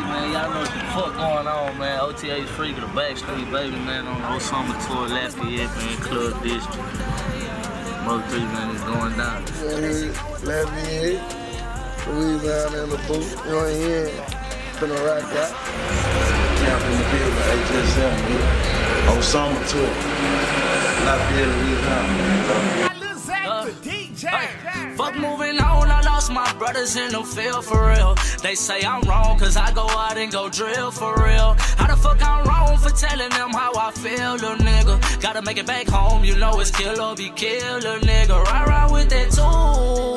Stage know what the fuck going on man OTH Freakiee the Backstreet Baby, man, on Osama Tour, Lafayette, man, Club District. MO3, man, is going down. Lafayette, Louisiana in the booth, you know what I mean? Finna rock out. Camp in the field building, HSM, yeah. Osama Tour, Lafayette, Louisiana. Fuck moving on, I lost my brothers in the field for real. They say I'm wrong, cause I go out and go drill for real. How the fuck I'm wrong for telling them how I feel, little nigga? Gotta make it back home, you know it's kill or be killed, little nigga. Ride around with that tool.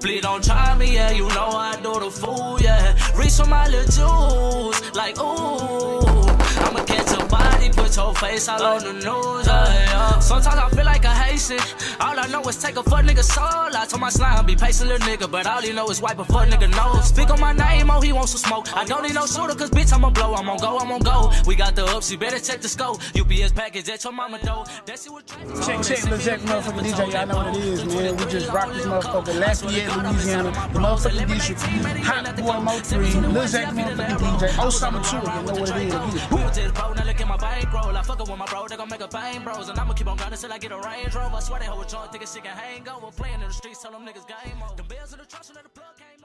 Please don't try me, yeah, you know I do the fool, yeah. Reach for my little juice, like ooh. I'ma catch a body, put your face all on the news, yeah. Sometimes I feel like a Haitian. I is take a fuck nigga soul. I told my slime be pacing little nigga, but all he know is a fuck nigga. Speak on my name, oh he wants to smoke. I don't need no shooter, cause bitch I'ma blow. I'm on go, I'm on go. We got the ups, you better check the scope. UPS package at your mama door. That shit was Check, check, Lil Jack, motherfucking DJ. Y'all know what it is, man. We just rock this motherfucker. Last Lafayette, Louisiana. The motherfucking district. Hot Boy Mo 3. Lil Jack, motherfucking DJ. Osama oh, Tour. You know what it is. Who just bro, now look at my bankroll. I fuck with my bro, they gon' make a bang bros. And I'ma keep on grinding till I get a Range Rover. I swear they hold a joint, think a shit can hang over. Playing in the streets, tell them niggas game over. The bells in the trucks and the plug came